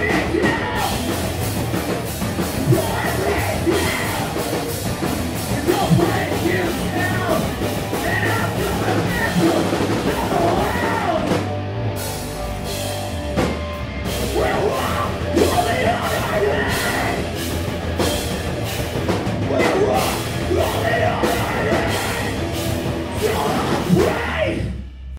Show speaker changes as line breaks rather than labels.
Bitches!